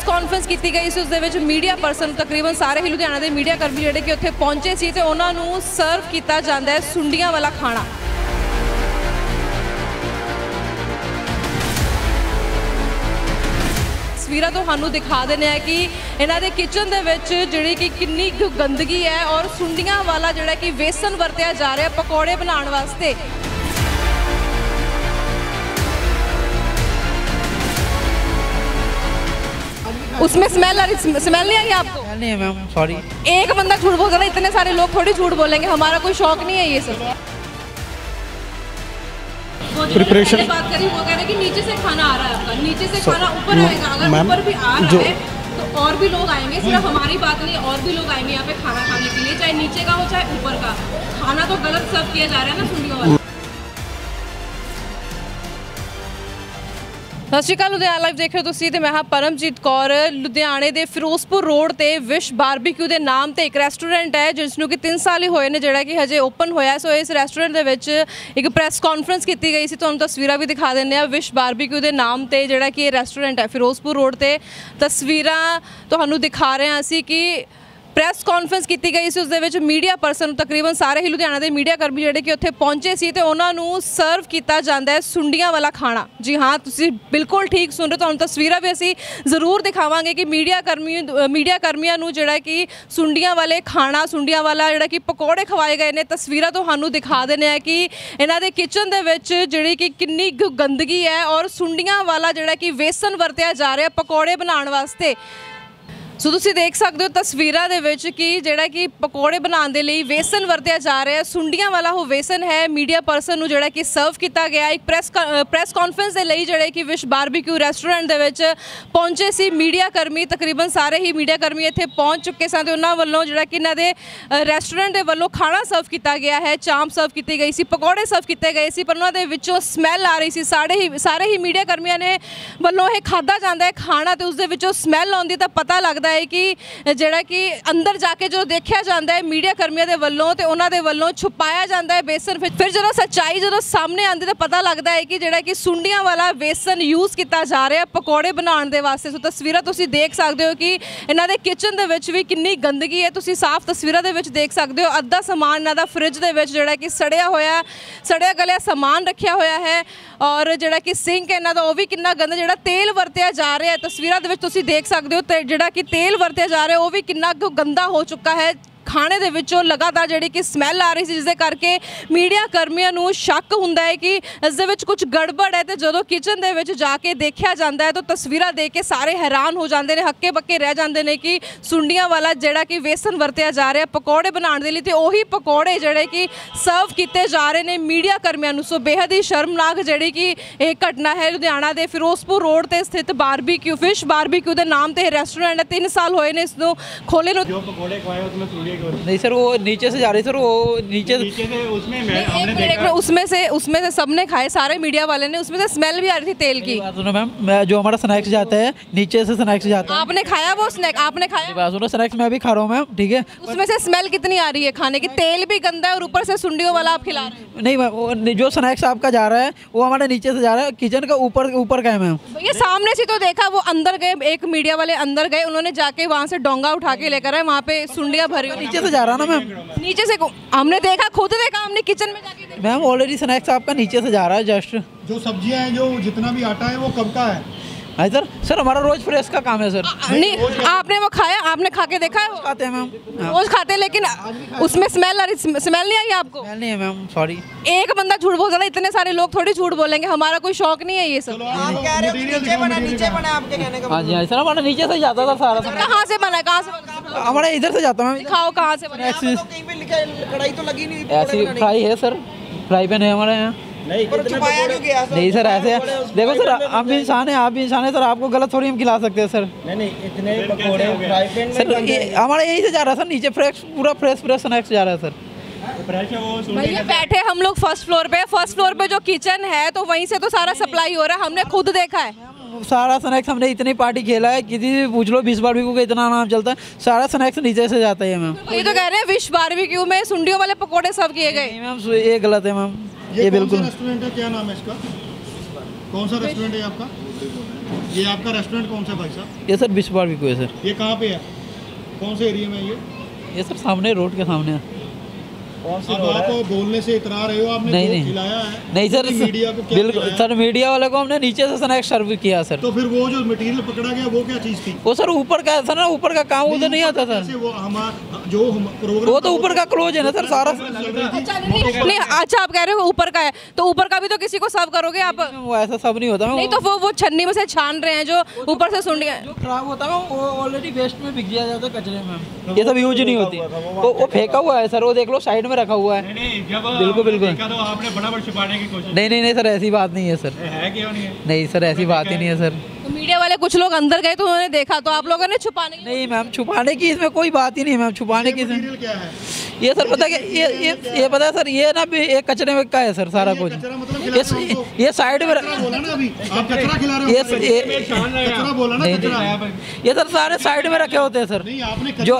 Press conference ਕੀਤੀ ਗਈ ਸੀ ਉਸ ਦੇ ਵਿੱਚ ਮੀਡੀਆ ਪਰਸਨ ਤਕਰੀਬਨ ਸਾਰੇ ਹੀ ਲੁਧਿਆਣਾ ਦੇ ਮੀਡੀਆ ਕਰਮੀ ਜਿਹੜੇ ਕਿ ਉੱਥੇ ਪਹੁੰਚੇ ਸੀ ਤੇ ਉਹਨਾਂ ਨੂੰ ਸਰਵ ਕੀਤਾ ਜਾਂਦਾ ਹੈ ਸੁੰਡੀਆਂ ਵਾਲਾ ਖਾਣਾ। ਤਸਵੀਰਾਂ ਤੁਹਾਨੂੰ ਦਿਖਾ ਦਿੰਦੇ ਆ ਕਿ ਇਹਨਾਂ ਦੇ ਕਿਚਨ ਦੇ ਵਿੱਚ ਜਿਹੜੀ ਕਿ ਕਿੰਨੀ ਕੁ ਗੰਦਗੀ ਹੈ ਔਰ ਸੁੰਡੀਆਂ ਵਾਲਾ ਜਿਹੜਾ ਕਿ ਵੇਸਨ ਵਰਤਿਆ ਜਾ ਰਿਹਾ ਪਕੌੜੇ ਬਣਾਉਣ ਵਾਸਤੇ। उसमें स्मेल आ रही स्मेल नहीं आ रही आपको नहीं है मैम सॉरी एक बंदा झूठ बोल रहा है इतने सारे लोग थोड़ी झूठ बोलेंगे हमारा कोई शौक नहीं है ये सब। Preparation- बात करी वो कह रहे कि नीचे से खाना आ रहा है आपका नीचे से So, खाना ऊपर आएगा अगर ऊपर भी आ रहा जो- है तो और भी लोग आएँगे सिर्फ़ हमारी बात नहीं और भी लोग आएँगे यहाँ पे खाना खाने के लिए चाहे नीचे का हो चाहे ऊपर का। खाना तो गलत सर्व किया जा रहा है ना वाला। ਸਤਿ ਸ਼੍ਰੀ ਅਕਾਲ, ਲੁਧਿਆਣਾ ਲਾਈਵ ਦੇਖ ਰਹੇ ਤੁਸੀਂ ਤੇ ਮੈਂ ਹਾਂ ਪਰਮਜੀਤ ਕੌਰ। ਲੁਧਿਆਣੇ ਦੇ ਫਿਰੋਜ਼ਪੁਰ ਰੋਡ ਤੇ ਵਿਸ਼ ਬਾਰਬੀਕਿਊ ਦੇ ਨਾਮ ਤੇ ਇੱਕ ਰੈਸਟੋਰੈਂਟ ਹੈ ਜਿਸ ਨੂੰ ਕਿ 3 ਸਾਲ ਹੀ ਹੋਏ ਨੇ, ਜਿਹੜਾ ਕਿ ਹਜੇ ਓਪਨ ਹੋਇਆ ਸੋ ਇਸ ਰੈਸਟੋਰੈਂਟ ਦੇ ਵਿੱਚ ਇੱਕ ਪ੍ਰੈਸ ਕਾਨਫਰੰਸ ਕੀਤੀ ਗਈ ਸੀ। ਤੁਹਾਨੂੰ ਤਸਵੀਰਾਂ ਵੀ ਦਿਖਾ ਦਿੰਦੇ ਆ ਵਿਸ਼ ਬਾਰਬੀਕਿਊ ਦੇ ਨਾਮ ਤੇ ਜਿਹੜਾ ਕਿ ਇਹ ਰੈਸਟੋਰੈਂਟ ਹੈ ਫਿਰੋਜ਼ਪੁਰ ਰੋਡ ਤੇ। ਤਸਵੀਰਾਂ ਤੁਹਾਨੂੰ ਦਿਖਾ ਰਹੇ ਹਾਂ ਅਸੀਂ ਕਿ ਪ੍ਰੈਸ ਕਾਨਫਰੰਸ ਕੀਤੀ ਗਈ ਸੀ ਉਸ ਦੇ ਵਿੱਚ ਮੀਡੀਆ ਪਰਸਨ ਤਕਰੀਬਨ ਸਾਰੇ ਹੀ ਲੁਧਿਆਣਾ ਦੇ ਮੀਡੀਆ ਕਰਮੀ ਜਿਹੜੇ ਕਿ ਉੱਥੇ ਪਹੁੰਚੇ ਸੀ ਤੇ ਉਹਨਾਂ ਨੂੰ ਸਰਵ ਕੀਤਾ ਜਾਂਦਾ ਹੈ ਸੁੰਡੀਆਂ ਵਾਲਾ ਖਾਣਾ ਜੀ ਹਾਂ, ਤੁਸੀਂ ਬਿਲਕੁਲ ਠੀਕ ਸੁਣ ਰਹੇ ਹੋ। ਤੁਹਾਨੂੰ ਤਸਵੀਰਾਂ ਵੀ ਅਸੀਂ ਜ਼ਰੂਰ ਦਿਖਾਵਾਂਗੇ ਕਿ ਮੀਡੀਆ ਕਰਮੀ, ਮੀਡੀਆ ਕਰਮੀਆਂ ਨੂੰ ਜਿਹੜਾ ਕਿ ਸੁੰਡੀਆਂ ਵਾਲੇ ਖਾਣਾ, ਸੁੰਡੀਆਂ ਵਾਲਾ ਜਿਹੜਾ ਕਿ ਪਕੌੜੇ ਖਵਾਏ ਗਏ ਨੇ, ਤਸਵੀਰਾਂ ਤੁਹਾਨੂੰ ਦਿਖਾ ਦਿੰਦੇ ਆ ਕਿ ਇਹਨਾਂ ਦੇ ਕਿਚਨ ਦੇ ਵਿੱਚ ਜਿਹੜੀ ਕਿ ਕਿੰਨੀ ਕੁ ਗੰਦਗੀ ਹੈ ਔਰ ਸੁੰਡੀਆਂ ਵਾਲਾ ਜਿਹੜਾ ਕਿ ਵੇਸਨ ਵਰਤਿਆ ਜਾ ਰਿਹਾ ਪਕੌੜੇ ਬਣਾਉਣ ਵਾਸਤੇ ਸੋ ਤੁਸੀਂ ਦੇਖ ਸਕਦੇ ਹੋ ਤਸਵੀਰਾਂ ਦੇ ਵਿੱਚ ਕਿ ਜਿਹੜਾ ਕਿ ਪਕੌੜੇ ਬਣਾਉਣ ਦੇ ਲਈ ਵੇਸਨ ਵਰਤਿਆ ਜਾ ਰਿਹਾ ਹੈ। ਸੁੰਡੀਆਂ ਵਾਲਾ ਉਹ ਵੇਸਨ ਹੈ। ਮੀਡੀਆ ਪਰਸਨ ਨੂੰ ਜਿਹੜਾ ਕਿ ਸਰਵ ਕੀਤਾ ਗਿਆ। ਇੱਕ ਪ੍ਰੈਸ ਪ੍ਰੈਸ ਕਾਨਫਰੰਸ ਦੇ ਲਈ ਜਿਹੜੇ ਕਿ ਵਿਸ਼ ਬਾਰਬੀਕਿਊ ਰੈਸਟੋਰੈਂਟ ਦੇ ਵਿੱਚ ਪਹੁੰਚੇ ਸੀ ਮੀਡੀਆ ਕਰਮੀ। ਤਕਰੀਬਨ ਸਾਰੇ ਹੀ ਮੀਡੀਆ ਕਰਮੀ ਇੱਥੇ ਪਹੁੰਚ ਚੁੱਕੇ ਸਨ ਤੇ ਉਹਨਾਂ ਵੱਲੋਂ ਜਿਹੜਾ ਕਿ ਇਹਨਾਂ ਦੇ ਰੈਸਟੋਰੈਂਟ ਦੇ ਵੱਲੋਂ ਖਾਣਾ ਸਰਵ ਕੀਤਾ ਗਿਆ ਹੈ। ਚਾਂਪ ਸਰਵ ਕੀਤੀ ਗਈ ਸੀ, ਪਕੌੜੇ ਸਰਵ ਕੀਤੇ ਗਏ ਸੀ, ਪਰ ਉਹਨਾਂ ਦੇ ਵਿੱਚੋਂ ਸਮੈਲ ਆ ਰਹੀ ਸੀ। ਸਾਰੇ ਹੀ ਸਾਰੇ ਹੀ ਮੀਡੀਆ ਕਰਮੀਆਂ ਨੇ ਵੱਲੋਂ ਇਹ ਖਾਦਾ ਜਾਂਦਾ ਹੈ ਖਾਣਾ ਤੇ ਉਸ ਦੇ ਵਿੱਚੋਂ ਸਮੈਲ ਆਉਂਦੀ ਤਾਂ ਪਤਾ ਲੱਗਦਾ ਹੈ ਕਿ ਜਿਹੜਾ ਕਿ ਅੰਦਰ ਜਾ ਕੇ ਜਦੋਂ ਦੇਖਿਆ ਜਾਂਦਾ ਹੈ ਮੀਡੀਆ ਕਰਮੀਆਂ ਦੇ ਵੱਲੋਂ ਤੇ ਉਹਨਾਂ ਦੇ ਵੱਲੋਂ ਛੁਪਾਇਆ ਜਾਂਦਾ ਹੈ ਬੇਸਨ ਫਿਰ ਜਦੋਂ ਸੱਚਾਈ ਜਦੋਂ ਸਾਹਮਣੇ ਆਉਂਦੀ ਤਾਂ ਪਤਾ ਲੱਗਦਾ ਹੈ ਕਿ ਜਿਹੜਾ ਕਿ ਸੁੰਡੀਆਂ ਵਾਲਾ ਬੇਸਨ ਯੂਜ਼ ਕੀਤਾ ਜਾ ਰਿਹਾ ਪਕੌੜੇ ਬਣਾਉਣ ਦੇ ਵਾਸਤੇ। ਸੋ ਤਸਵੀਰਾਂ ਤੁਸੀਂ ਦੇਖ ਸਕਦੇ ਹੋ ਕਿ ਇਹਨਾਂ ਦੇ ਕਿਚਨ ਦੇ ਵਿੱਚ ਵੀ ਕਿੰਨੀ ਗੰਦਗੀ ਹੈ। ਤੁਸੀਂ ਸਾਫ਼ ਤਸਵੀਰਾਂ ਦੇ ਵਿੱਚ ਦੇਖ ਸਕਦੇ ਹੋ, ਅੱਧਾ ਸਮਾਨ ਇਹਨਾਂ ਦਾ ਫ੍ਰਿਜ ਦੇ ਵਿੱਚ ਜਿਹੜਾ ਕਿ ਸੜਿਆ ਹੋਇਆ, ਸੜਿਆ ਗਲਿਆ ਸਮਾਨ ਰੱਖਿਆ ਹੋਇਆ ਹੈ ਔਰ ਜਿਹੜਾ ਕਿ ਸਿੰਕ ਇਹਨਾਂ ਦਾ ਉਹ ਵੀ ਕਿੰਨਾ ਗੰਦਾ, ਜਿਹੜਾ ਤੇਲ ਵਰਤਿਆ ਜਾ ਰਿਹਾ ਹੈ। ਤਸਵੀਰਾਂ ਦੇ ਵਿੱਚ ਤੁਸੀਂ ਦੇਖ ਸਕਦੇ ਹੋ ਤੇ ਜਿਹੜਾ ਕਿ ਤੇਲ ਵਰਤਿਆ ਜਾ ਰਿਹਾ ਉਹ ਵੀ ਕਿੰਨਾ ਕੁ ਗੰਦਾ ਹੋ ਚੁੱਕਾ ਹੈ ਖਾਣੇ ਦੇ ਵਿੱਚੋਂ ਲਗਾਤਾਰ ਜਿਹੜੀ ਕਿ ਸਮੈਲ ਆ ਰਹੀ ਸੀ ਜਿਸ ਦੇ ਕਰਕੇ ਮੀਡੀਆ ਕਰਮੀਆਂ ਨੂੰ ਸ਼ੱਕ ਹੁੰਦਾ ਹੈ ਕਿ ਇਸ ਦੇ ਵਿੱਚ ਕੁਝ ਗੜਬੜ ਹੈ ਤੇ ਜਦੋਂ ਕਿਚਨ ਦੇ ਵਿੱਚ ਜਾ ਕੇ ਦੇਖਿਆ ਜਾਂਦਾ ਹੈ ਤਾਂ ਤਸਵੀਰਾਂ ਦੇਖ ਕੇ ਸਾਰੇ ਹੈਰਾਨ ਹੋ ਜਾਂਦੇ ਨੇ, ਹੱਕੇ ਬੱਕੇ ਰਹਿ ਜਾਂਦੇ ਨੇ ਕਿ ਸੁੰਡੀਆਂ ਵਾਲਾ ਜਿਹੜਾ ਕਿ ਵੇਸਨ ਵਰਤਿਆ ਜਾ ਰਿਹਾ, ਪਕੌੜੇ ਬਣਾਉਣ ਦੇ ਲਈ ਤੇ ਉਹੀ ਪਕੌੜੇ ਜਿਹੜੇ ਕਿ ਸਰਵ ਕੀਤੇ ਜਾ ਰਹੇ ਨੇ ਮੀਡੀਆ ਕਰਮੀਆਂ ਨੂੰ। ਸੋ ਬੇहद ਹੀ ਸ਼ਰਮਨਾਕ ਜਿਹੜੀ ਕਿ ਇਹ ਘਟਨਾ ਹੈ ਲੁਧਿਆਣਾ ਦੇ ਫਿਰੋਜ਼ਪੁਰ ਰੋਡ ਤੇ ਸਥਿਤ ਬਾਰਬੀਕਿਊ ਫਿਸ਼ ਬਾਰਬੀਕਿਊ ਦੇ ਨਾਮ ਤੇ ਇਹ ਰੈਸਟੋਰੈਂਟ ਹੈ। 3 ਸਾਲ ਹੋਏ ਨੇ ਇਸ ਨੂੰ ਖੋਲੇ ਨੂੰ। ਜੋ ਪਕੌੜੇ ਖਵਾਏ, ਉਸ ਵਿੱਚ ਸੁੰਡੀਆਂ नहीं सर वो नीचे से जा रही सर वो नीचे से नीचे से उसमें हमने देखा। उसमें से उसमें से सबने खाए सारे मीडिया वाले ने उसमें से स्मेल भी आ रही थी तेल की। सुनो मैम मैं जो हमारा स्नैक्स जाता है नीचे से स्नैक्स जाता है। आपने खाया वो स्नैक आपने खाया? सुनो स्नैक्स मैं भी खा रहा हूँ मैम ठीक है? उसमें से स्मेल कितनी आ रही है खाने की? तेल भी गंदा है और ऊपर से सुंडियों वाला आप खिला रहे हैं। नहीं मैम जो स्नैक्स आपका जा रहा है वो हमारे नीचे से जा रहा है किचन का ऊपर ऊपर का है मैम। भैया सामने से तो देखा वो अंदर गए एक मीडिया वाले अंदर गए उन्होंने जाके वहाँ से डोंगा उठा के लेकर आए वहाँ पे सुंडियाँ भरी हुई नीचे से जा रहा ना मैम। नीचे से हमने देखा खुद देखा हमने किचन में जाके मैम ऑलरेडी स्नैक्स आपका नीचे से जा रहा है जस्ट जो सब्ज़ियाँ हैं जो जितना भी आटा है वो कब का है? हाँ सर। सर हमारा रोज फ्रेश का काम है सर। नहीं आपने वो खाया? आपने खा के देखा है खाते हैं मैम। हाँ। रोज खाते हैं लेकिन उसमें स्मेल आ रही स्मेल नहीं आई आपको? स्मेल नहीं है मैम सॉरी एक बंदा झूठ बोल रहा है इतने सारे लोग थोड़ी झूठ बोलेंगे। हमारा कोई शौक नहीं है ये सब। आप कह रहे हो नीचे बना नीचे बना आपके कहने का हाँ जी हाँ सर हमारा नीचे से जाता था सारा कहाँ से बना कहाँ से बना? हमारा इधर से जाता है मैम। दिखाओ कहाँ से बना कहीं पे लिखा है कढ़ाई तो लगी नहीं ऐसी फ्राई है सर। फ्राई पैन है हमारे यहाँ पर छुपाया क्यों गया सर। नहीं सर ऐसे देखो सर आप भी इंसान है आप भी इंसान है सर आपको गलत थोड़ी हम खिला सकते हैं सर। नहीं नहीं इतने पकोड़े सर हमारा यही से जा रहा है सर नीचे फ्रेश पूरा फ्रेश फ्रेश स्नैक्स जा रहा है सर। भैया बैठे हम लोग फ़र्स्ट फ्लोर पे फ़र्स्ट फ्लोर पे जो किचन है तो वहीं से तो सारा सप्लाई हो रहा है। हमने खुद देखा है। सारा स्नैक्स हमने इतनी पार्टी खेला है किसी से पूछ लो बीस बार भी का इतना नाम चलता है सारा स्नैक्स नीचे से जाता है मैम। ये तो कह रहे हैं विश बारबेक्यू में सुंडियों वाले पकोड़े सर्व किए गए। मैम ये गलत है मैम। ये, ये बिल्कुल। रेस्टोरेंट है? क्या नाम है इसका? कौन सा रेस्टोरेंट है आपका? ये आपका रेस्टोरेंट कौन सा भाई साहब? ये सर विश्व को है सर। ये कहाँ पे है? कौन से एरिया में ये? ये सर सामने रोड के सामने है। अब आप बोलने से इतरा रहे हो आपने नहीं, नहीं। खिलाया है। नहीं सर किसी मीडिया को क्या बिल्कुल सर मीडिया वाले को हमने नीचे से स्नैक्स सर्व किया सर। तो फिर वो जो मटेरियल पकड़ा गया वो क्या चीज़ थी? वो सर ऊपर का था ना ऊपर का काम उधर नहीं आता कैसे सर वो हमारा जो प्रोग्राम वो तो ऊपर का क्लोज है ना सर सारा अच्छा नहीं नहीं, अच्छा आप कह रहे हो ऊपर का है। तो ऊपर का भी तो किसी को सर्व करोगे आप? वो ऐसा सब नहीं होता नहीं तो वो वो छन्नी में से छान रहे हैं जो ऊपर से सुन जो खराब होता है वो ऑलरेडी वेस्ट में बिक जाता है कचरे में। ये सब यूज़ नहीं होती। वो फेंका हुआ है सर वो देख लो साइड में रखा हुआ है। बिल्कुल, बिल्कुल। तो आपने बड़ा बड़ा छुपाने की कोशिश नहीं नहीं नहीं सर ऐसी बात नहीं है सर। नहीं सर ऐसी बात ही नहीं है सर। तो मीडिया वाले कुछ लोग अंदर गए तो उन्होंने देखा तो आप लोगों ने छुपाने की नहीं मैम छुपाने की इसमें कोई बात ही नहीं मैम छुपाने की है? ये सर पता है कि ये ये ये पता है सर ये ना भी एक कचरे में का है सर सारा कुछ। मतलब ये हमको। ये साइड में रख- बोला ना अभी। आप कचरा खिला रहे ये ये कचरा बोला ना नहीं, कचरा। ये सर सारे साइड में रखे होते हैं सर। जो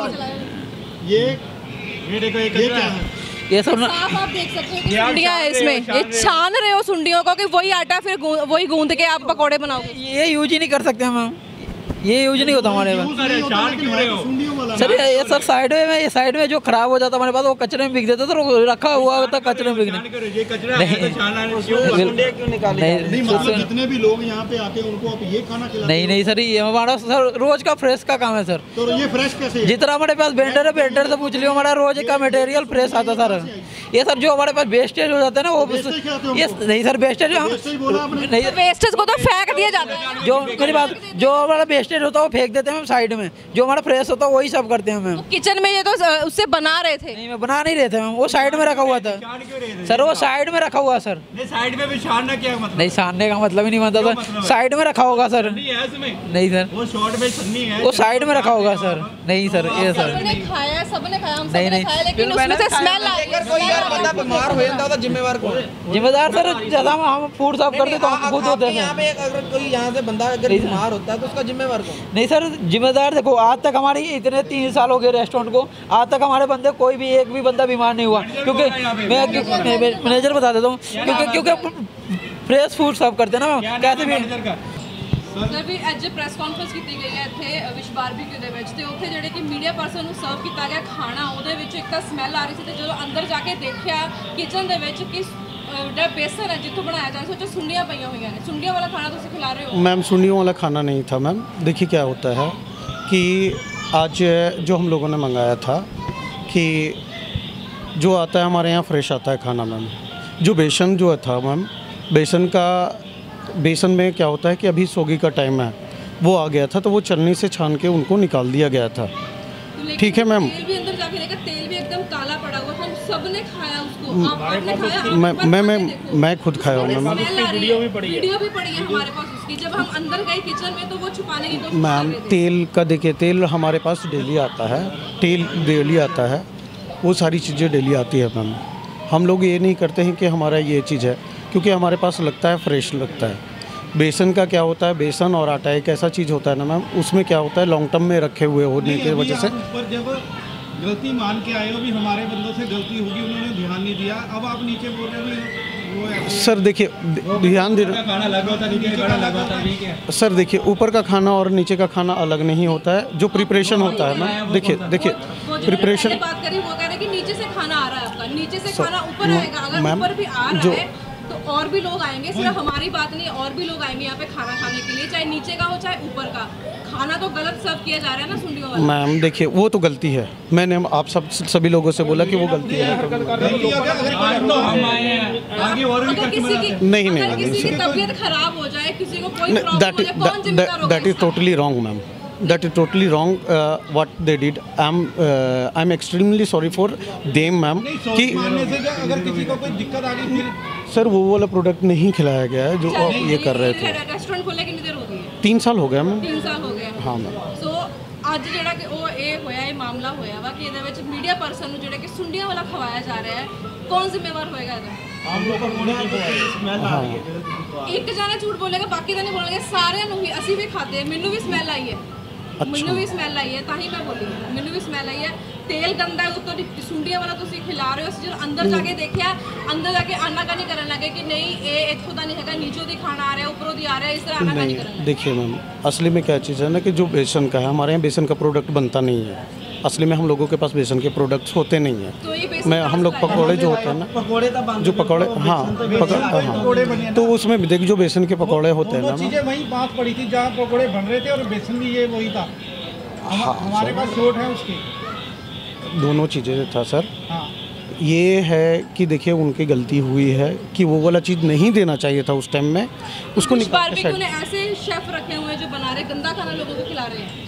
ये ये देखो ये कचरा है? ये सब ना सुंडिया आप देख सकते हो सुंडियाँ है इसमें। ये छान रहे हो। सुंडियों को कि वही आटा फिर वही गूंद के आप पकौड़े बनाओगे ये यूज़ ही नहीं कर सकते मैम ये यूज़ नहीं होता हमारे तो वाला सर ये सर साइड में ये साइड में जो खराब हो जाता हमारे पास वो कचरे में बिक देता तो वो रखा हुआ होता कचरे में बिकने है तो मतलब सर- जितने भी लोग यहाँ पे आते हैं उनको आप ये खाना नहीं नहीं सर ये हमारा सर रोज का फ्रेश का काम है सर। तो ये फ्रेश कैसे जितना हमारे पास वेंडर है वेंडर से पूछ लियो हमारा रोज का मटेरियल फ्रेश आता सर। ये सर जो हमारे पास वेस्टेज हो जाता है ना वो हैं ये नहीं सर वेस्टेज? नहीं वेस्टेज को तो फेंक दिया जाता है। जो मेरी बात जो हमारा वेस्टेज होता है वो फेंक देते हैं साइड में। जो हमारा फ्रेश होता है वही सब करते हैं मैम। किचन में ये तो उससे बना रहे थे। नहीं मैं बना नहीं रहे थे मैम। वो साइड में रखा हुआ था। छान क्यों रहे थे? सर वो साइड में रखा हुआ सर। साइड में भी छानना क्या मतलब। नहीं सानने का मतलब ही नहीं बनता सर। मतलब साइड में रखा होगा सर। नहीं है इसमें नहीं सर। वो शॉर्ट में छन्नी है। वो साइड में रखा होगा सर। नहीं सर ये सर। खाया सबने खाया नहीं, नहीं। लेकिन उसमें से स्मेल आ रही है कोई यार बंदा बीमार हो जाता है जिम्मेवार कौन? जिम्मेदार सर ज़्यादा हम फ़ूड साफ़ करते तो हम खुद होते यहाँ हैं पे अगर कोई यहाँ से बंदा अगर बीमार होता है तो उसका जिम्मेवार कौन नहीं सर जिम्मेदार देखो आज तक हमारी इतने तीन साल हो गए रेस्टोरेंट को आज तक हमारे बंदे कोई भी एक भी बंदा बीमार नहीं हुआ क्योंकि मैं मैनेजर बता देता हूँ क्योंकि क्योंकि फ्रेश फूड सर्व करते हैं ना कैसे भी मैनेजर का ਸਰ ਵੀ ਅੱਜ ਪ੍ਰੈਸ ਕਾਨਫਰੰਸ ਕੀਤੀ ਗਈ ਹੈ ਇੱਥੇ ਵਿਸ਼ ਬਾਰਬੀਕਿਊ ਦੇ ਵਿੱਚ ਤੇ ਉੱਥੇ ਜਿਹੜੇ ਕਿ ਮੀਡੀਆ ਪਰਸਨ ਨੂੰ ਸਰਵ ਕੀਤਾ ਗਿਆ ਖਾਣਾ ਉਹਦੇ ਵਿੱਚ ਇੱਕ ਤਾਂ ਸਮੈਲ ਆ ਰਹੀ ਸੀ ਤੇ ਜਦੋਂ ਅੰਦਰ ਜਾ ਕੇ ਦੇਖਿਆ ਕਿਚਨ ਦੇ ਵਿੱਚ ਕਿ ਅਹ, ਜਿਹੜਾ ਬੇਸਨ ਹੈ ਜਿੱਥੋਂ ਬਣਾਇਆ ਜਾਂਦਾ ਸੀ ਉਹ 'ਚ ਸੁੰਡੀਆਂ ਪਈਆਂ ਹੋਈਆਂ ਨੇ ਸੁੰਡੀਆਂ ਵਾਲਾ ਖਾਣਾ ਤੁਸੀਂ ਖਿਲਾ ਰਹੇ ਹੋ मैम सुन्नियों वाला खाना नहीं था मैम देखिए क्या होता है कि आज जो हम लोगों ने मंगाया था कि जो आता है हमारे यहाँ फ्रेश आता है खाना मैम जो बेसन जो था मैम बेसन का बेसन में क्या होता है कि अभी सोगी का टाइम है वो आ गया था तो वो चलनी से छान के उनको निकाल दिया गया था तो लेकिन ठीक है, मैम। देखा तेल भी एकदम काला पड़ा हुआ था हम सबने खाया उसको आप आपने खाया आप मैं मैं मैं मैं खुद खाया हूँ मैम वीडियो भी पड़ी है। वीडियो भी पड़ी है हमारे पास उसकी जब हम अंदर गए किचन में तो वो छुपाने की कोशिश मैम तेल का देखिए तेल हमारे पास डेली आता है तेल डेली आता है वो सारी चीज़ें डेली आती है मैम। हम लोग ये नहीं करते हैं कि हमारा ये चीज़ है क्योंकि हमारे पास लगता है फ्रेश लगता है। बेसन का क्या होता है बेसन और आटा एक ऐसा चीज़ होता है ना मैम उसमें क्या होता है लॉन्ग टर्म में रखे हुए होने की वजह से गलती मान के आए हो भी हमारे बंदों से गलती होगी उन्होंने ध्यान नहीं दिया अब आप नीचे बोल रहे हो है सर देखिए ध्यान दे है सर देखिए ऊपर का खाना और नीचे का खाना अलग नहीं होता है जो प्रिपरेशन होता है ना देखिए देखिए प्रिपरेशन बात करी वो कह रहे कि नीचे से खाना आ रहा है आपका नीचे से खाना ऊपर मैम- आएगा अगर ऊपर भी आ रहा जो- है तो और भी लोग आएँगे सिर्फ़ हमारी बात नहीं और भी लोग आएँगे यहाँ पे खाना खाने के लिए चाहे नीचे का हो चाहे ऊपर का। खाना तो गलत सर्व किया जा रहा है ना सुंडियों वाला? मैम देखिए वो तो गलती है। मैंने आप सब सभी लोगों से बोला कि वो गलती है। आज हम आए आगे और भी अगर किसी कस्टमर की नहीं, नहीं, अगर किसी की तबीयत खराब हो जाए किसी को कोई दैट हो is totally wrong ma'am that is totally wrong what they did I am I am extremely sorry for them ma'am कि मानने से क्या अगर किसी को कोई दिक्कत आ गई फिर सर वो वाला प्रोडक्ट नहीं खिलाया गया है जो आप ये कर रहे थे रेस्टोरेंट खोले कितनी देर हो गई है तीन साल हो गया मैम ਤਿੰਨ ਸਾਲ ਹੋ ਗਏ ਹਾਂ ਮੈਮ ਸੋ ਅੱਜ ਜਿਹੜਾ ਕਿ ਉਹ ਇਹ ਹੋਇਆ ਇਹ ਮਾਮਲਾ ਹੋਇਆ ਵਾ ਕਿ ਇਹਦੇ ਵਿੱਚ ਮੀਡੀਆ ਪਰਸਨ ਨੂੰ ਜਿਹੜਾ ਕਿ ਸੁੰਡੀਆਂ ਵਾਲਾ ਖਵਾਇਆ ਜਾ ਰਿਹਾ ਹੈ ਕੌਣ ਜ਼ਿੰਮੇਵਾਰ ਹੋਏਗਾ ਇਹਦਾ ਇੱਕ ਜਾਣਾ ਝੂਠ ਬੋਲੇਗਾ ਬਾਕੀ ਤਾਂ ਨਹੀਂ ਬੋਲਣਗੇ ਸਾਰਿਆਂ ਨੂੰ ਹੀ ਅਸੀਂ ਵੀ ਖਾਦੇ ਮੈਨੂੰ ਵੀ ਸਮੈਲ ਆਈ ਹੈ ਮੈਨੂੰ ਵੀ ਸਮੈਲ ਆਈ ਹੈ ਤਾਂ ਹੀ ਮੈਂ ਬੋਲੀ ਮੈਨੂੰ ਵੀ ਸਮੈਲ ਆਈ ਹੈ ਤੇਲ ਗੰਦਾ ਹੈ ਉੱਤੋਂ ਦੀ ਸੁੰਡੀਆਂ ਵਾਲਾ ਤੁਸੀਂ ਖਿਲਾ ਰਹੇ ਹੋ ਅਸੀਂ ਜਦੋਂ ਅੰਦਰ ਜਾ ਕੇ ਦੇਖਿਆ ਅੰਦਰ ਜਾ ਕੇ ਆਨਾਕਾਨੀ ਕਰਨ ਲੱਗੇ ਕਿ ਨਹੀਂ ਇਹ ਇੱਥੋਂ ਦਾ ਨਹੀਂ ਹੈਗਾ ਨੀਚੋਂ ਦੀ ਖਾਣਾ ਆ ਰਿਹਾ ਉੱਪਰੋਂ ਦੀ ਆ ਰਿਹਾ ਇਸ ਤਰ੍ਹਾਂ ਆਨਾਕਾਨੀ ਕਰਨ नहीं ਲੱਗੇ देखिए मैम असली में क्या चीज़ है ना कि जो बेसन का है हमारे यहाँ बेसन का प्रोडक्ट बनता नहीं है असली में हम लोगों के पास बेसन के प्रोडक्ट्स होते नहीं हैं। तो मैं हम लोग पकौड़े जो होते हैं ना पकौड़े जो पकौड़े हाँ पकड़ हाँ। तो उसमें भी देखिए जो बेसन के पकौड़े होते हैं ना। चीज़ें वहीं बात पड़ी थी जहाँ पकौड़े बन रहे थे और बेसन भी ये वही था। हाँ, हमारे पास शोट है उसकी। दोनों चीज़ें था सर। हाँ। ये है कि देखिए उनकी गलती हुई है कि वो वाला चीज़ नहीं देना चाहिए था उस टाइम में। उसको निकाल के ऐसे शेफ रखे हुए हैं जो बना रहे गंदा खाना लोगों को खिला रहे हैं।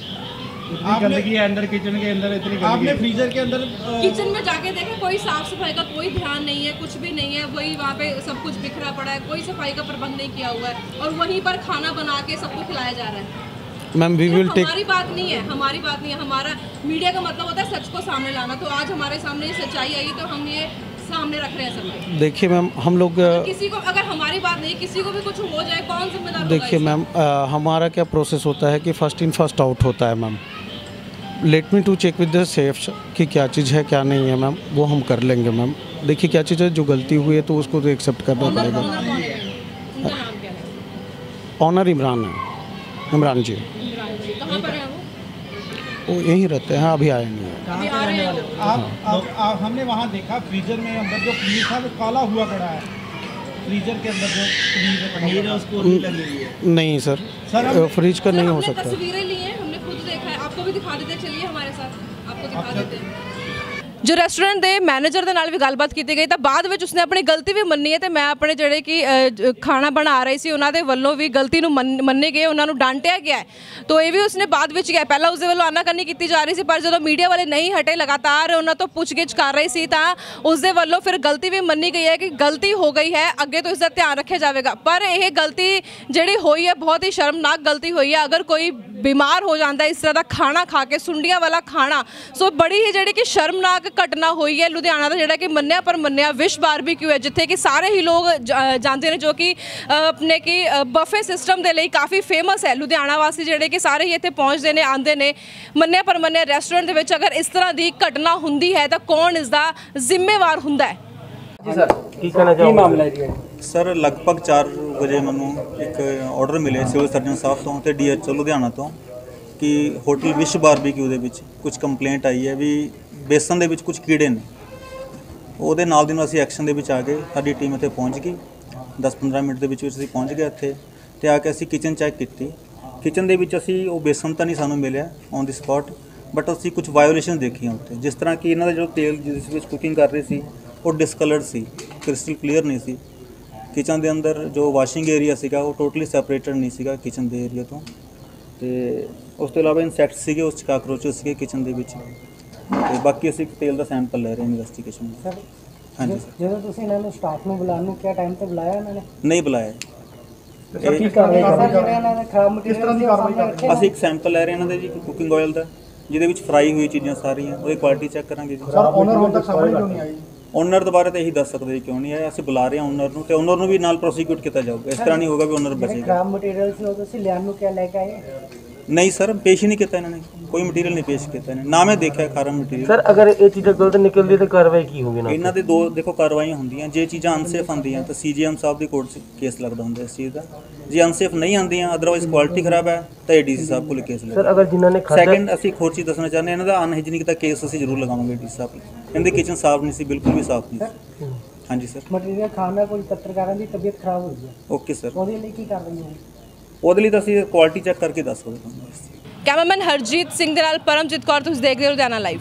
गंदगी है अंदर किचन के अंदर इतनी आपने फ्रीजर के अंदर किचन में जाके देखे कोई साफ़ सफ़ाई का कोई ध्यान नहीं है कुछ भी नहीं है वही वहाँ पे सब कुछ बिखरा पड़ा है कोई सफ़ाई का प्रबंध नहीं किया हुआ है और वहीं पर खाना बना के सबको खिलाया जा रहा है। मैम वी विल टेक हमारी बात नहीं है हमारी बात नहीं है हमारा मीडिया का मतलब होता है सच को सामने लाना। तो आज हमारे सामने ये सच्चाई आई तो हम ये सामने रख रहे हैं सबको देखिए मैम हम लोग किसी को अगर हमारी बात नहीं किसी को भी कुछ हो जाए कौन जिम्मेदार होगा देखिए मैम हमारा क्या प्रोसेस होता है कि फ़र्स्ट इन फ़र्स्ट आउट होता है ma'am let me to check with the chefs कि क्या चीज़ है क्या नहीं है मैम वो हम कर लेंगे मैम देखिए क्या चीज़ है जो गलती हुई है तो उसको तो एक्सेप्ट करना पड़ेगा। ऑनर कौन उनका नाम क्या ऑनर इमरान है। इमरान जी। इमरान जी कहाँ पर है वो? वो यहीं रहते हैं अभी आए नहीं हैं। आप, हमने वहाँ देखा फ्रीजर में अंदर जो पनीर था वो काला हुआ पड़ा है। फ्रीजर के अंदर जो पनीर है उसको नहीं सर सर, फ्रिज का नहीं हो सकता। आपको भी दिखा देते चलिए हमारे साथ आपको दिखा देते। हैं ਜੋ ਰੈਸਟੋਰੈਂਟ ਦੇ ਮੈਨੇਜਰ ਦੇ ਨਾਲ ਵੀ ਗੱਲਬਾਤ ਕੀਤੀ ਗਈ ਤਾਂ ਬਾਅਦ ਵਿੱਚ ਉਸਨੇ ਆਪਣੀ ਗਲਤੀ ਵੀ ਮੰਨੀ ਹੈ ਤੇ ਮੈਂ ਆਪਣੇ ਜਿਹੜੇ ਕਿ ਖਾਣਾ ਬਣਾ ਰਹੀ ਸੀ ਉਹਨਾਂ ਦੇ ਵੱਲੋਂ ਵੀ ਗਲਤੀ ਨੂੰ ਮੰਨ- ਮੰਨੇ ਗਏ, ਉਹਨਾਂ ਨੂੰ ਡਾਂਟਿਆ ਗਿਆ ਤਾਂ ਇਹ ਵੀ ਉਸਨੇ ਬਾਅਦ ਵਿੱਚ ਕਿਹਾ, ਪਹਿਲਾਂ ਉਸਦੇ ਵੱਲੋਂ ਆਨਾਕਾਨੀ ਕੀਤੀ ਜਾ ਰਹੀ ਸੀ, ਪਰ ਜਦੋਂ ਮੀਡੀਆ ਵਾਲੇ ਨਹੀਂ ਹਟੇ, ਲਗਾਤਾਰ ਉਹਨਾਂ ਤੋਂ ਪੁੱਛਗਿੱਛ ਕਰ ਰਹੀ ਸੀ ਤਾਂ ਉਸਦੇ ਵੱਲੋਂ ਫਿਰ ਗਲਤੀ ਵੀ ਮੰਨੀ ਗਈ ਹੈ ਕਿ ਗਲਤੀ ਹੋ ਗਈ ਹੈ, ਅੱਗੇ ਤੋਂ ਇਸ ਦਾ ਧਿਆਨ ਰੱਖਿਆ ਜਾਵੇਗਾ। ਪਰ ਇਹ ਗਲਤੀ ਜਿਹੜੀ ਹੋਈ ਹੈ, ਬਹੁਤ ਹੀ ਸ਼ਰਮਨਾਕ ਗਲਤੀ ਹੋਈ ਹੈ। ਅਗਰ ਕੋਈ ਬਿਮਾਰ ਹੋ ਜਾਂਦਾ, ਇਸ ਤਰ੍ਹਾਂ ਦਾ ਖਾਣਾ ਖਾ ਕੇ, ਸੁੰਡੀਆਂ ਵਾਲਾ ਖਾਣਾ, ਸੋ ਬੜੀ ਹੀ ਜਿਹੜੀ ਕਿ ਸ਼ਰਮਨਾਕ ਘਟਨਾ ਹੋਈ ਹੈ ਲੁਧਿਆਣਾ ਦਾ ਜਿਹੜਾ ਕਿ ਮੰਨਿਆ ਪਰ ਮੰਨਿਆ ਵਿਸ਼ ਬਾਰਬੀਕਿਊ ਹੈ ਜਿੱਥੇ ਕਿ ਸਾਰੇ ਹੀ ਲੋਕ ਜ- ਜਾਂਦੇ ਨੇ ਜੋ ਕਿ ਆਪਣੇ ਕਿ ਬਫੇ ਸਿਸਟਮ ਦੇ ਲਈ ਕਾਫੀ ਫੇਮਸ ਹੈ। ਲੁਧਿਆਣਾ ਵਾਸੀ ਜਿਹੜੇ ਕਿ ਸਾਰੇ ਹੀ ਇੱਥੇ ਪਹੁੰਚਦੇ ਨੇ ਆਉਂਦੇ ਨੇ। ਮੰਨਿਆ ਪਰ ਮੰਨਿਆ ਰੈਸਟੋਰੈਂਟ ਦੇ ਵਿੱਚ ਅਗਰ ਇਸ ਤਰ੍ਹਾਂ ਦੀ ਘਟਨਾ ਹੁੰਦੀ ਹੈ ਤਾਂ ਕੌਣ ਇਸ ਦਾ ਜ਼ਿੰਮੇਵਾਰ ਹੁੰਦਾ ਹੈ? ਸਰ। ਲਗਭਗ 4 ਵਜੇ ਮੈਨੂੰ ਇੱਕ ਆਰਡਰ ਮਿਲਿਆ ਸਿਵਲ ਸਰਜਨ ਸਾਹਿਬ ਤੋਂ ਤੇ ਡੀਐਚਓ ਲੁਧਿਆਣਾ ਤੋਂ ਕਿ ਹੋਟਲ ਵਿਸ਼ ਬਾਰਬੀਕਿਊ ਦੇ ਵਿੱਚ ਕੁਝ ਕੰਪਲੇਂਟ ਆਈ ਹੈ ਵੀ ਬੇਸਨ ਦੇ ਵਿੱਚ ਕੁਝ ਕੀੜੇ ਨੇ। ਉਹਦੇ ਨਾਲ ਦੀ ਨਾਲ ਅਸੀਂ ਐਕਸ਼ਨ ਦੇ ਵਿੱਚ ਆ ਗਏ। ਸਾਡੀ ਟੀਮ ਇੱਥੇ ਪਹੁੰਚ ਗਈ। 10-15 ਮਿੰਟ ਦੇ ਵਿੱਚ ਵਿੱਚ ਅਸੀਂ ਪਹੁੰਚ ਗਏ ਇੱਥੇ ਤੇ ਆ ਕੇ ਅਸੀਂ ਕਿਚਨ ਚੈੱਕ ਕੀਤੀ। ਕਿਚਨ ਦੇ ਵਿੱਚ ਅਸੀਂ ਉਹ ਬੇਸਨ ਤਾਂ ਨਹੀਂ ਸਾਨੂੰ ਮਿਲਿਆ ਔਨ ਦੀ ਸਪੌਟ ਬਟ ਅਸੀਂ ਕੁਝ ਵਾਇਓਲੇਸ਼ਨ ਦੇਖੀਆਂ ਉੱਥੇ। ਜਿਸ ਤਰ੍ਹਾਂ ਕਿ ਇਹਨਾਂ ਦਾ ਜੋ ਤੇਲ ਜਿਸ ਵਿੱਚ ਕੁਕਿੰਗ ਕਰ ਰਹੀ ਸੀ, ਉਹ ਡਿਸਕਲਰਡ ਸੀ ਕ੍ਰਿਸਟਲ ਕਲੀਅਰ ਨਹੀਂ ਸੀ। ਕਿਚਨ ਦੇ ਅੰਦਰ ਜੋ ਵਾਸ਼ਿੰਗ ਏਰੀਆ ਸੀਗਾ, ਉਹ ਟੋਟਲੀ ਸੈਪਰੇਟਡ ਨਹੀਂ ਸੀਗਾ ਕਿਚਨ ਦੇ ਏਰੀਆ ਤੋਂ। ਤੇ ਉਸ ਤੋਂ ਇਲਾਵਾ ਇਨਸੈਕਟ ਸੀਗੇ ਉਸ 'ਚ ਕਾਕਰੋਚਸ ਸੀਗੇ ਕਿਚਨ ਦੇ ਵਿੱਚ। ਤੇ ਬਾਕੀ ਅਸੀਂ ਤੇਲ ਦਾ ਸੈਂਪਲ ਲੈ ਰਹੇ ਹਾਂ ਇਨਵੈਸਟੀਗੇਸ਼ਨ ਵਿੱਚ ਹਾਂਜੀ ਸਰ। ਜਦੋਂ ਤੁਸੀਂ ਇਹਨਾਂ ਨੂੰ ਸਟਾਫ ਨੂੰ ਬੁਲਾਉਣ ਨੂੰ ਕਿਹਾ ਟਾਈਮ ਤੇ ਬੁਲਾਇਆ ਇਹਨਾਂ ਨੇ? ਨਹੀਂ ਬੁਲਾਇਆ। ਕੀ ਕਾਰਵਾਈ ਕਰ ਜਿਹੜਾ ਇਹਨਾਂ ਨੇ ਖਰਾਬ ਮਟੀਰੀਅਲ ਕਿਸ ਤਰ੍ਹਾਂ ਦੀ ਕਾਰਵਾਈ ਅਸੀਂ ਇੱਕ ਸੈਂਪਲ ਲੈ ਰਹੇ ਹਾਂ ਇਹਨਾਂ ਦੇ ਜੀ ਕੁਕਿੰਗ ਆਇਲ ਦਾ ਜਿਹਦੇ ਵਿੱਚ ਫਰਾਈ ਹੋਈ ਚੀਜ਼ਾਂ ਸਾਰੀਆਂ ਉਹਦੀ ਕੁਆਲਿਟੀ ਚੈੱਕ ਕਰਾਂਗੇ ਜੀ। ਸਰ ਓਨਰ ਹੁਣ ਤੱਕ ਸਾਹਮਣੇ ਕਿਉਂ ਨਹੀਂ ਆਈ? ਓਨਰ ਦੁਬਾਰਾ ਤਾਂ ਇਹੀ ਦੱਸ ਸਕਦੇ ਜੀ ਕਿਉਂ ਨਹੀਂ ਆਇਆ ਅਸੀਂ ਬੁਲਾ ਰਹੇ ਹਾਂ ਓਨਰ ਨੂੰ ਤੇ ਓਨਰ ਨੂੰ ਵੀ ਨਾਲ ਪ੍ਰੋਸੀਕਿਊਟ ਕੀਤਾ ਜਾਊਗਾ। ਇਸ ਤਰ੍ਹਾਂ ਨਹੀਂ ਹੋਗਾ ਵੀ ਓਨਰ ਬਚੇਗਾ। ਖਰਾਬ ਮਟੀਰੀਅਲ ਸੀ ਉਹ ਤੁਸੀਂ ਲਿਆਉਣ ਨੂੰ ਕਿਹਾ ਲੈ ਕੇ ਆਏ? ਨਹੀਂ ਸਰ ਪੇਸ਼ ਹੀ ਨਹੀਂ ਕੀਤਾ ਇਹਨਾਂ ਨੇ। ਕੋਈ ਮਟੀਰੀਅਲ ਨਹੀਂ ਪੇਸ਼ ਕੀਤਾ ਨੇ ਨਾ ਮੈਂ ਦੇਖਿਆ ਖਾਰਾ ਮਟੀਰੀਅਲ ਸਰ ਅਗਰ ਇਹ ਚੀਜ਼ਾਂ ਗਲਤ ਨਿਕਲਦੀ ਤਾਂ ਕਾਰਵਾਈ ਕੀ ਹੋਗੀ ਨਾ ਇਹਨਾਂ ਦੇ ਦੋ ਦੇਖੋ ਕਾਰਵਾਈਆਂ ਹੁੰਦੀਆਂ। ਜੇ ਚੀਜ਼ਾਂ ਅਨਸੇਫ ਆਉਂਦੀਆਂ ਤਾਂ ਸੀਜੀਐਮ ਸਾਹਿਬ ਦੀ ਕੋਰਟ 'ਚ ਕੇਸ ਲੱਗਦਾ ਹੁੰਦਾ ਇਸ ਚੀਜ਼ ਦਾ। ਜੇ ਅਨਸੇਫ ਨਹੀਂ ਆਉਂਦੀਆਂ ਅਦਰਵਾਈਜ਼ ਕੁਆਲਿਟੀ ਖਰਾਬ ਹੈ ਤਾਂ ਏਡੀਸੀ ਸਾਹਿਬ ਕੋਲ ਕੇਸ ਸਰ ਲੱਗਦਾ ਅਗਰ ਜਿਨ੍ਹਾਂ ਨੇ ਖਾਧਾ ਸੈਕੰਡ ਅਸੀਂ ਹੋਰ ਚੀਜ਼ ਦੱਸਣਾ ਚਾਹੁੰਦੇ ਹਾਂ ਇਹਨਾਂ ਦਾ ਅਨਹਾਈਜੀਨਿਕ ਦਾ ਕੇਸ ਅਸੀਂ ਜ਼ਰੂਰ ਲਗਾਵਾਂਗੇ ਏਡੀਸੀ ਸਾਹਿਬ ਇਹਨਾਂ ਦੀ ਕਿਚਨ ਸਾਫ਼ ਨਹੀਂ ਸੀ ਬਿਲਕੁਲ ਵੀ ਸਾਫ਼ ਨਹੀਂ ਸੀ। ਹਾਂਜੀ ਸਰ। ਮਟੀਰੀਅਲ ਖਾਣ ਨਾਲ ਕੋਈ ਪੱਤਰਕਾਰਾਂ ਦੀ ਤਬੀਅਤ ਖਰਾਬ ਹੈ। ਓਕੇ ਸਰ ਉਹਦੇ ਲਈ ਕੀ ਕਾਰਵਾਈ ਹੋਈ ਉਹਦੇ ਲਈ ਤਾਂ ਅਸੀਂ ਕੁਆਲਿਟੀ ਚੈੱਕ ਕਰਕੇ ਦੱਸ ਸਕਦੇ ਤੁਹਾਨੂੰ ਕੈਮਰਾਮੈਨ ਹਰਜੀਤ ਸਿੰਘ ਦੇ ਨਾਲ ਪਰਮਜੀਤ ਕੌਰ ਤੁਸੀਂ ਦੇਖ ਰਹੇ ਹੋ ਲੁਧਿਆਣਾ ਲਾਈਵ